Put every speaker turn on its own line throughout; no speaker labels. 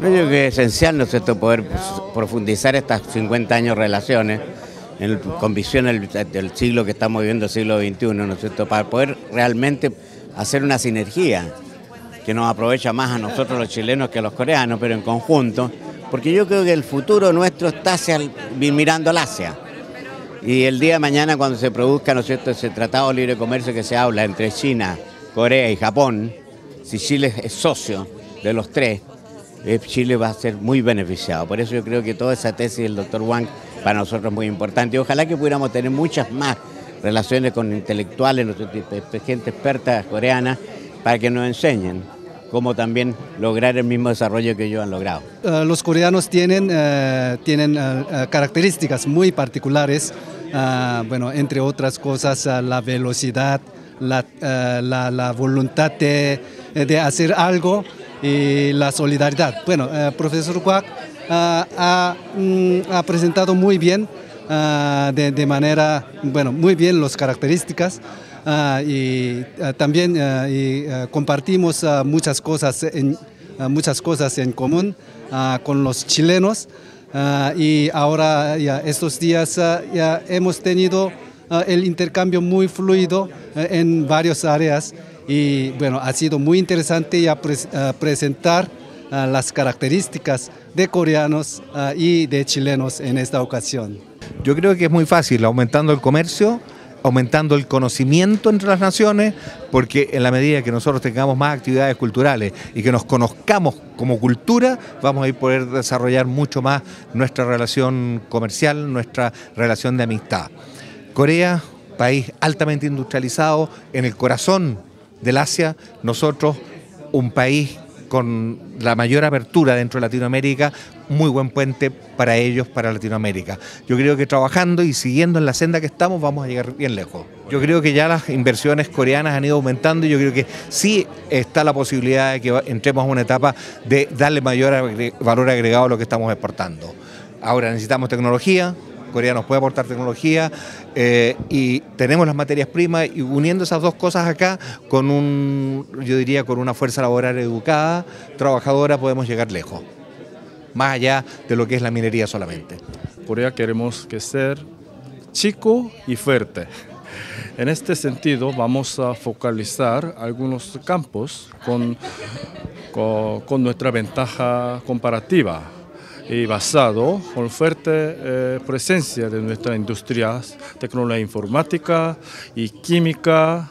yo creo que es esencial, ¿no es cierto?, poder profundizar estas 50 años relaciones con visión del, siglo que estamos viviendo, el siglo XXI, ¿no es cierto?, para poder realmente hacer una sinergia que nos aprovecha más a nosotros los chilenos que a los coreanos, pero en conjunto, porque yo creo que el futuro nuestro está mirando al Asia. Y el día de mañana cuando se produzca, ¿no es cierto?, ese tratado de libre comercio que se habla entre China, Corea y Japón, si Chile es socio de los tres, Chile va a ser muy beneficiado. Por eso yo creo que toda esa tesis del doctor Wang para nosotros es muy importante. Ojalá que pudiéramos tener muchas más relaciones con intelectuales, gente experta coreana, para que nos enseñen cómo también lograr el mismo desarrollo que ellos han logrado.
Eh, los coreanos tienen, eh, tienen características muy particulares, bueno, entre otras cosas la velocidad, la, la voluntad de, de hacer algo y la solidaridad. Bueno, el eh, profesor Kwak ah, mm, ha, presentado muy bien, ah, de, manera, bueno, muy bien las características ah, y también compartimos muchas cosas en, muchas cosas en común con los chilenos y ahora ya estos días ya hemos tenido el intercambio muy fluido en varias áreas y bueno, ha sido muy interesante ya presentar las características de coreanos y de chilenos en esta ocasión.
Yo creo que es muy fácil, aumentando el comercio, aumentando el conocimiento entre las naciones, porque en la medida que nosotros tengamos más actividades culturales y que nos conozcamos como cultura, vamos a poder desarrollar mucho más nuestra relación comercial, nuestra relación de amistad. Corea, país altamente industrializado, en el corazón del Asia, nosotros, un país con la mayor apertura dentro de Latinoamérica, muy buen puente para ellos, para Latinoamérica. Yo creo que trabajando y siguiendo en la senda que estamos vamos a llegar bien lejos. Yo creo que ya las inversiones coreanas han ido aumentando y yo creo que sí está la posibilidad de que entremos a una etapa de darle mayor valor agregado a lo que estamos exportando. Ahora necesitamos tecnología, Corea nos puede aportar tecnología eh, y tenemos las materias primas y uniendo esas dos cosas acá con un, yo diría, con una fuerza laboral educada, trabajadora, podemos llegar lejos, más allá de lo que es la minería solamente.
Corea queremos que ser chico y fuerte. En este sentido vamos a focalizar algunos campos con, con nuestra ventaja comparativa y basado con fuerte eh, presencia de nuestras industrias, tecnología informática y química,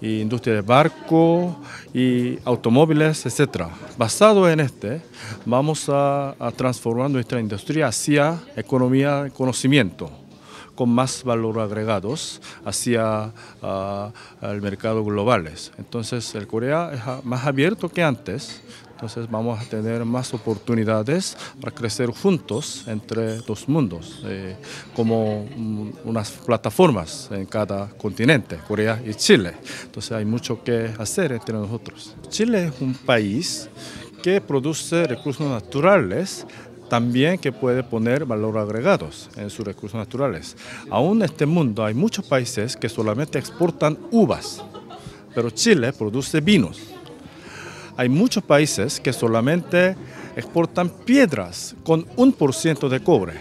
y industria de barco y automóviles, etc. Basado en este, vamos a, transformar nuestra industria hacia economía de conocimiento con más valor agregados hacia uh, el mercado globales. Entonces, el Corea es más abierto que antes, entonces vamos a tener más oportunidades para crecer juntos entre dos mundos, eh, como unas plataformas en cada continente, Corea y Chile. Entonces hay mucho que hacer entre nosotros. Chile es un país que produce recursos naturales también que puede poner valor agregados en sus recursos naturales. Aún en este mundo hay muchos países que solamente exportan uvas, pero Chile produce vinos hay muchos países que solamente exportan piedras con un por ciento de cobre,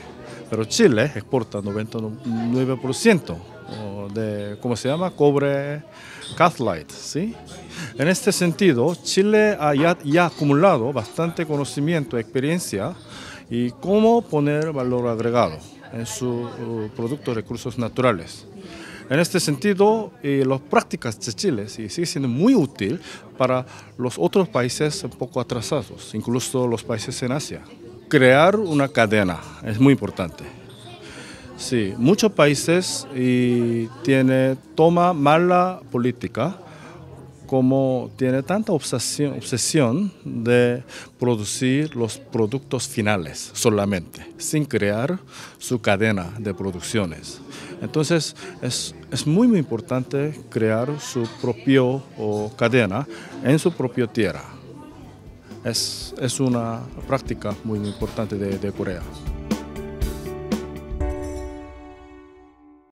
pero Chile exporta 99% de, ¿cómo se llama? Cobre cathlite, ¿sí? En este sentido, Chile ha ya, ya acumulado bastante conocimiento, experiencia y cómo poner valor agregado en sus uh, productos recursos naturales. En este sentido, eh, las prácticas de Chile sí, sigue siendo muy útil para los otros países un poco atrasados, incluso los países en Asia. Crear una cadena es muy importante. Sí, muchos países y tiene, toma mala política como tiene tanta obsesión, de producir los productos finales solamente, sin crear su cadena de producciones. Entonces es, es muy, muy importante crear su propia cadena en su propia tierra. Es, es una práctica muy, muy importante de Corea.